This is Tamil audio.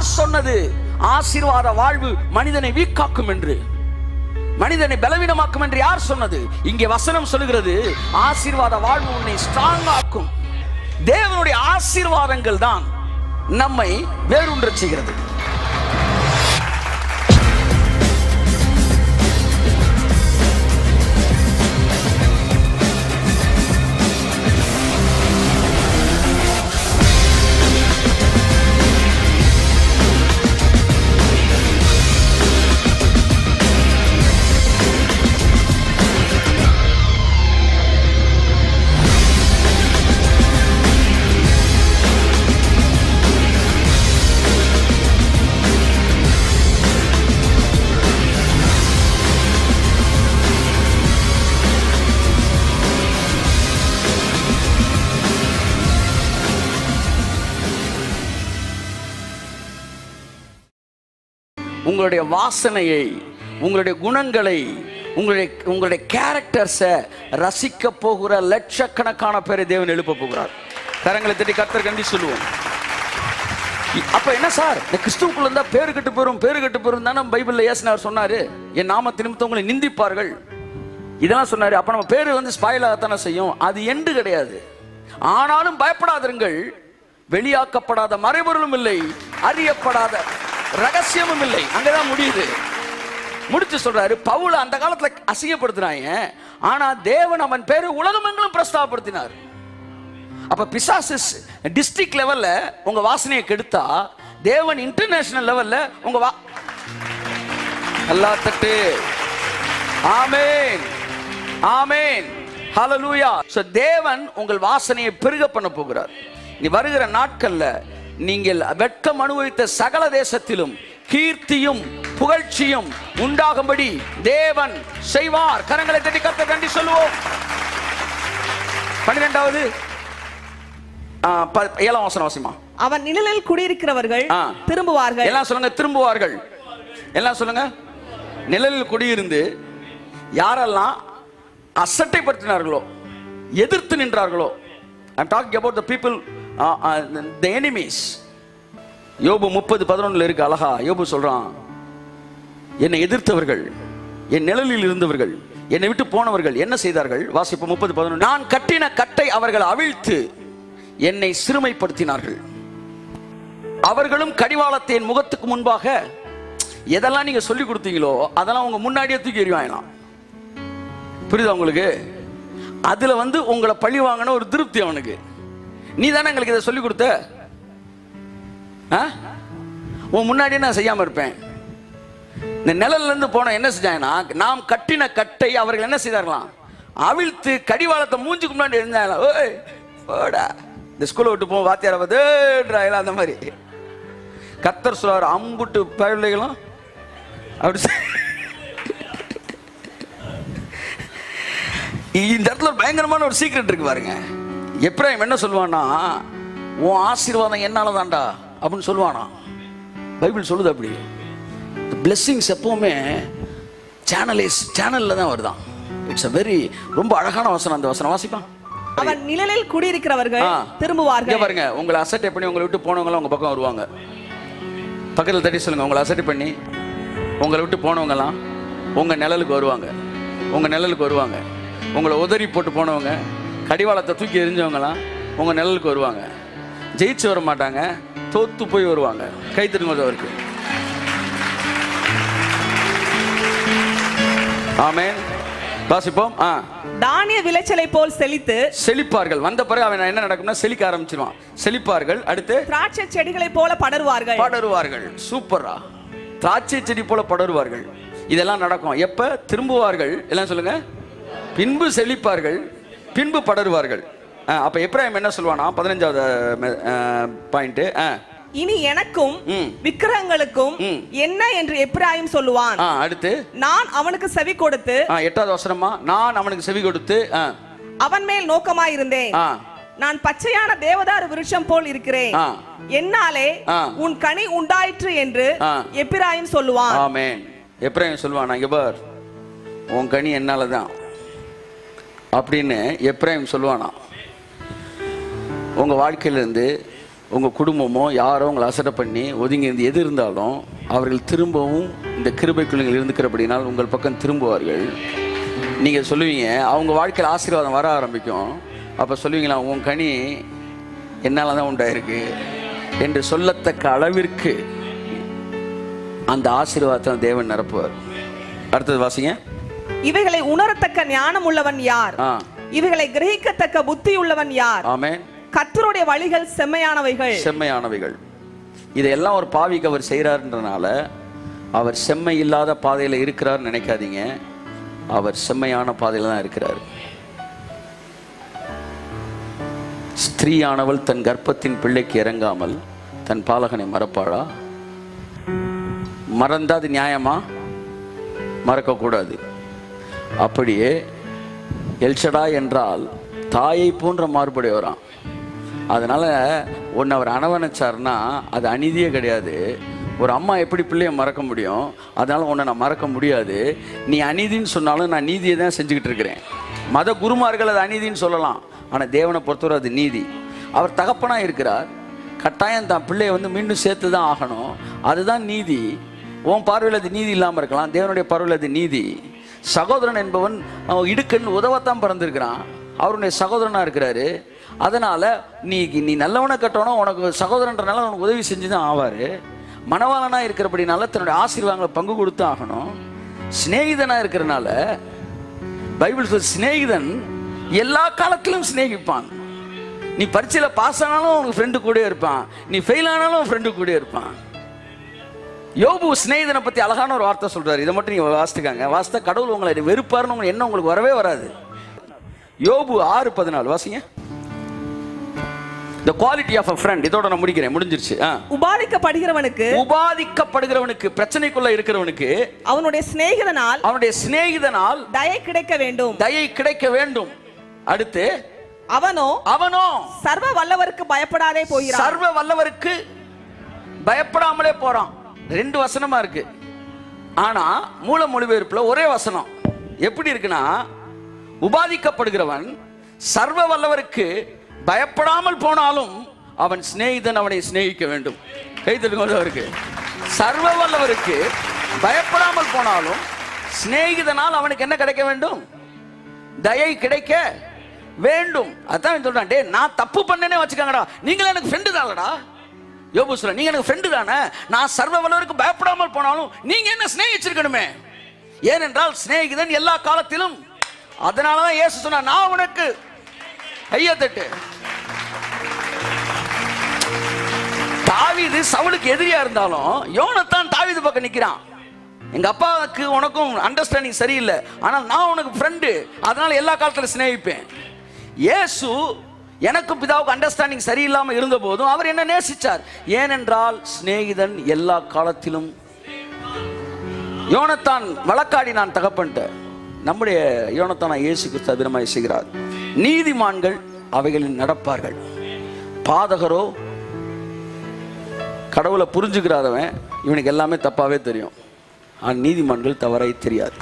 யார் சொன்னது? ஆசீர்வாத வாழ்வு மனிதனை வீக்காக்கும் என்று. மனிதனை பலவீனமாக்கும் என்று யார் சொன்னது? இங்கே வசனம் சொல்லுகிறது ஆசீர்வாத வாழ்வு உன்னை ஸ்ட்ராங் ஆக்கும். தேவனுடைய ஆசீர்வாதங்கள் தான் நம்மை வேறுன்ற செய்கிறது. உங்களுடைய வாசனையை உங்களுடைய குணங்களை உங்களுடைய உங்களுடைய கேரக்டர்ஸை ரசிக்க போகிற லட்சக்கணக்கான பேரை தேவன் எழுப்ப போகிறார். கரங்களை தட்டி கர்த்தர் கண்டி சொல்லுவோம். அப்ப என்ன சார்? இந்த கிறிஸ்துவுக்குள்ள இருந்தா பேரு கெட்டு போயிரும் பேரு கெட்டு போயிரும் தானே பைபிள்ல ஏசினார் சொன்னாரு. என் நாம நிமித்தம் உங்களை நிந்திப்பார்கள். இதெல்லாம் சொன்னாரு. அப்ப நம்ம பேரு வந்து ஸ்பாயில் ஆகத்தானே செய்யும். அது எண்டு கிடையாது. ஆனாலும் பயப்படாதிருங்கள். வெளியாக்கப்படாத மறைபொருளும் இல்லை. அறியப்படாத ரகசியமும் இல்லை அங்கதான் முடியுது. முடிச்சு சொல்றாரு பவுல அந்த காலத்துல அசிங்கப்படுத்தினாங்க. ஆனா தேவன் அவன் பேரு உலகமெங்கிலும் பிரஸ்தாபப்படுத்தினார். அப்ப பிசாசு டிஸ்ட்ரிக்ட் லெவல்ல உங்க வாசனையை கெடுத்தா தேவன் இன்டர்நேஷனல் லெவல்ல உங்க வா அல்லா தட்டு. ஆமேன். ஆமென். ஹalleluya சோ தேவன் உங்கள் வாசனையை பெருக பண்ண போகிறார். நீ வருகிற நாட்கள்ல நீங்கள் வெட்கம் அனுபவித்த சகல தேசத்திலும் கீர்த்தியும் புகழ்ச்சியும் உண்டாகும்படி தேவன் செய்வார். கரங்களை தட்டி கத்த கண்டி சொல்லுவோம். பன்னிரெண்டாவது ஏழாம் வசனம் வாசிமா. அவன் நிழலில் குடியிருக்கிறவர்கள். திரும்புவார்கள். எல்லாம் சொல்லுங்க திரும்புவார்கள். எல்லாம் சொல்லுங்க. நிழலில் குடியிருந்து யாரெல்லாம் அசட்டைப்படுத்தினார்களோ எதிர்த்து நின்றார்களோ I'm talking about the people the enemies யோபு முப்பது பதினொன்றில் இருக்கு அழகா. யோபு சொல்கிறான் என்னை எதிர்த்தவர்கள் என் நிழலில் இருந்தவர்கள் என்னை விட்டு போனவர்கள் என்ன செய்தார்கள்? வாசிப்பு முப்பது பதினொன்று நான் கட்டின கட்டை அவர்கள் அவிழ்த்து என்னை சிறுமைப்படுத்தினார்கள். அவர்களும் கடிவாளத்தை என் முகத்துக்கு முன்பாக எதெல்லாம் நீங்க சொல்லி கொடுத்தீங்களோ அதெல்லாம் உங்க முன்னாடியே தூக்கி எறிவாங்களாம் புரியுதா உங்களுக்கு? அதுல வந்து உங்களை பழி வாங்கின ஒரு திருப்தி அவனுக்கு. நீ தானே எங்களுக்கு இதை சொல்லி கொடுத்த? ஆ? உன் முன்னாடியே நான் செய்யாம இருப்பேன். இந்த நிழல்ல இருந்து போன என்ன செஞ்சாங்கன்னா நாம் கட்டின கட்டை அவர்கள் என்ன செய்தார்களாம்? அவிழ்த்து கடிவாளத்தை மூஞ்சுக்கு முன்னாடி இருந்தாங்களா ஓய் ஓடா இந்த ஸ்கூலை விட்டு போவோம் வாத்தியார பார்த்து அந்த மாதிரி. கத்தர் சொல்றாரு அம்புட்டு பிள்ளைகளும் அப்படி இந்த இடத்துல பயங்கரமான ஒரு சீக்ரெட் இருக்கு பாருங்க. எப்ராஹிம் என்ன சொல்லுவான்னா உன் ஆசீர்வாதம் என்னால தான்டா அப்படின்னு சொல்லுவானா. பைபிள் சொல்லுது அப்படி. பிளெஸ்ஸிங்ஸ் எப்பவுமே சேனலைஸ் சேனல்ல தான் வருதான். இட்ஸ் a வெரி ரொம்ப அழகான வசனம் அந்த வசனம். வாசிப்பான் அவன் நிழலில் குடியிருக்கிறவர்கள் திரும்புவார்கள். பாருங்க உங்களை அசட்டை பண்ணி உங்களை விட்டு போனவங்க உங்க பக்கம் வருவாங்க. பக்கத்தில் தட்டி சொல்லுங்க உங்களை அசட்டை பண்ணி உங்களை விட்டு போனவங்கலாம் உங்க நிழலுக்கு வருவாங்க. உங்க நிழலுக்கு வருவாங்க. உங்களை உதறி போட்டு போனவங்க கடிவாளத்தை தூக்கி எரிஞ்சவங்கலாம் உங்க நிழலுக்கு வருவாங்க. ஜெயிச்சு வர மாட்டாங்க. தோத்து போய் வருவாங்க. கை திரும்ப அவருக்கு. ஆமென். வாசிப்போம். ஆ. தானிய விளைச்சலை போல் செழித்து செழிப்பார்கள். வந்த பிறகு அவன் என்ன நடக்கும்னா செழிக்க ஆரம்பிச்சிருவான். செழிப்பார்கள். அடுத்து திராட்சை செடிகளைப் போல படருவார்கள். படருவார்கள். சூப்பரா திராட்சை செடி போல படருவார்கள். இதெல்லாம் நடக்கும். எப்ப? திரும்புவார்கள். எல்லாம் சொல்லுங்க. பின்பு செழிப்பார்கள். பின்பு படருவார்கள். அப்ப எப்ராஹிம் என்ன சொல்லுவானா பதினஞ்சாவது பாயிண்ட் இனி எனக்கும் ம். விக்கிரகங்களுக்கும் ம். என்ன என்று எப்ராயிம் சொல்லுவான்? அடுத்து. நான் அவனுக்கு செவி கொடுத்து எட்டாவது அவசரமா நான் அவனுக்கு செவி கொடுத்து அவன் மேல் நோக்கமாயிருந்தேன் ஆ, நான் பச்சையான தேவதாரு விருட்சம் போல் இருக்கிறேன். என்னாலே. உன் கனி உண்டாயிற்று என்று ஆ. எப்பிராயிம் சொல்லுவான். ஆமென். எப்ராஹிம் சொல்லுவானா இங்க பார். உன் கனி என்னால தான் அப்படின்னு எப்ராஹிம் சொல்லுவானா. உங்கள் வாழ்க்கையிலேருந்து உங்கள் குடும்பமோ யாரோ உங்களை அசட்டை பண்ணி ஒதுங்கி இருந்து எது இருந்தாலும் அவர்கள் திரும்பவும் இந்த கிருபைக்குள் நீங்கள் இருந்துக்கிறபடினால் உங்கள் பக்கம் திரும்புவார்கள். நீங்கள் சொல்லுவீங்க அவங்க வாழ்க்கையில் ஆசீர்வாதம் வர ஆரம்பிக்கும். அப்போ சொல்லுவீங்களா உன் கனி என்னால் தான் உண்டாயிருக்கு? என்று சொல்லத்தக்க அளவிற்கு அந்த ஆசீர்வாதத்தை தேவன் நிரப்புவார். அடுத்தது வாசிங்க. இவைகளை உணரத்தக்க ஞானம் உள்ளவன் யார்? இவைகளை கிரகிக்கத்தக்க புத்தி உள்ளவன் யார்? ஆமென். கர்த்தருடைய வழிகள் செம்மையானவைகள். செம்மையானவைகள். இதையெல்லாம் ஒரு பாவிக்கு அவர் செய்கிறாருன்றனால அவர் செம்மை இல்லாத பாதையில் இருக்கிறார் நினைக்காதீங்க. அவர் செம்மையான பாதையில் தான் இருக்கிறார். ஸ்திரீயானவள் தன் கர்ப்பத்தின் பிள்ளைக்கு இறங்காமல் தன் பாலகனை மறப்பாளா? மறந்தா அது நியாயமா? மறக்கக்கூடாது. அப்படியே எல்ஷடா என்றால் தாயை போன்ற மாறுபடையவரான் அதனால் ஒன்று அவர் அணவணைச்சார்னா அது அநீதியே கிடையாது. ஒரு அம்மா எப்படி பிள்ளைய மறக்க முடியும்? அதனால் உன்னை நான் மறக்க முடியாது. நீ அநீதின்னு சொன்னாலும் நான் நீதியை தான் செஞ்சுக்கிட்டு இருக்கிறேன். மத குருமார்கள் அது அநீதின்னு சொல்லலாம். ஆனால் தேவனை பொறுத்தவரை அது நீதி. அவர் தகப்பனாக இருக்கிறார். கட்டாயம் தான் பிள்ளையை வந்து மீண்டும் சேர்த்து தான் ஆகணும். அதுதான் நீதி. உன் பார்வையில் அது நீதி இல்லாமல் இருக்கலாம். தேவனுடைய பார்வையில் அது நீதி. சகோதரன் என்பவன் அவன் இடுக்கன் உதவத்தான் பிறந்திருக்கிறான். அவருடைய சகோதரனாக இருக்கிறாரு. அதனால் நீ நீ நல்லவனை கட்டணும் உனக்கு சகோதரன்றனால உனக்கு உதவி செஞ்சு தான் ஆவார். மனவாளனாக இருக்கிறபடினால தன்னுடைய ஆசீர்வாதங்களை பங்கு கொடுத்து ஆகணும். சிநேகிதனாக இருக்கிறனால பைபிள் சொல் சிநேகிதன் எல்லா காலத்திலும் சிநேகிப்பான். நீ பரீட்சையில் பாஸ் ஆனாலும் உனக்கு ஃப்ரெண்டு கூட இருப்பான். நீ ஃபெயில் ஆனாலும் ஃப்ரெண்டு கூட இருப்பான். யோபு சிநேகிதனை பற்றி அழகான ஒரு வார்த்தை சொல்றாரு. இதை மட்டும் நீங்கள் வாசித்துக்காங்க வாசித்தா கடவுள் உங்களை வெறுப்பாருன்னு உங்களுக்கு என்ன உங்களுக்கு வரவே வராது. யோபு ஆறு பதினாலு. வாசிங்க. The quality of a friend இதோட நான் முடிக்கிறேன். முடிஞ்சிருச்சு. ஆ. உபாதிக்கப்படுகிறவனுக்கு உபாதிக்கப்படுகிறவனுக்கு பிரச்சனைக்குள்ள இருக்கிறவனுக்கு அவனுடைய சிநேகிதனால் அவனுடைய சிநேகிதனால் தயை கிடைக்க வேண்டும். தயை கிடைக்க வேண்டும். அடுத்து அவனோ அவனோ சர்வ வல்லவருக்கு பயப்படாதே போகிறான். சர்வ வல்லவருக்கு பயப்படாமலே போறான். ரெண்டு வசனமா இருக்கு. ஆனா மூல மொழிபெயர்ப்புல ஒரே வசனம். எப்படி இருக்குன்னா உபாதிக்கப்படுகிறவன் சர்வ வல்லவருக்கு பயப்படாமல் போனாலும் அவன் சிநேகிதன் அவனை சிநேகிக்க வேண்டும். கைத்தெழுங்க அவருக்கு சர்வ வல்லவருக்கு பயப்படாமல் போனாலும் சிநேகிதனால் அவனுக்கு என்ன கிடைக்க வேண்டும்? தயை கிடைக்க வேண்டும். அதான் சொல்றான் டே நான் தப்பு பண்ணனே வச்சுக்காங்கடா. நீங்களே எனக்கு ஃப்ரெண்டு தான்டா யோபு சொல்ல நீங்க எனக்கு ஃப்ரெண்டு தானே? நான் சர்வ வல்லவருக்கு பயப்படாமல் போனாலும் நீங்க என்ன சிநேகிச்சிருக்கணுமே? ஏனென்றால் சிநேகிதன் எல்லா காலத்திலும் அதனாலதான் இயேசு சொன்னா நான் உனக்கு ஐயா தட்டு. தாவீது சவுலுக்கு எதிரியா இருந்தாலும் யோனத்தான் தாவீது பக்கம் நிக்கிறான். எங்க அப்பாவுக்கு உனக்கும் அண்டர்ஸ்டாண்டிங் சரியில்லை. ஆனால் நான் உனக்கு ஃப்ரெண்டு அதனால எல்லா காலத்துல சிநேகிப்பேன். இயேசு எனக்கும் பிதாவுக்கு அண்டர்ஸ்டாண்டிங் சரியில்லாமல் இருந்த போதும் அவர் என்ன நேசிச்சார். ஏனென்றால் சிநேகிதன் எல்லா காலத்திலும் யோனத்தான் வழக்காடி நான் தகப்பன்ட்ட. நம்முடைய யோனத்தான் இயேசு கிறிஸ்து அபிரமாய் செய்கிறார். நீதிமான்கள் அவைகளில் நடப்பார்கள். பாதகரோ கடவுளை புரிஞ்சுக்கிறாதவன் இவனுக்கு எல்லாமே தப்பாவே தெரியும். ஆனால் நீதிமான்கள் தவறை தெரியாது.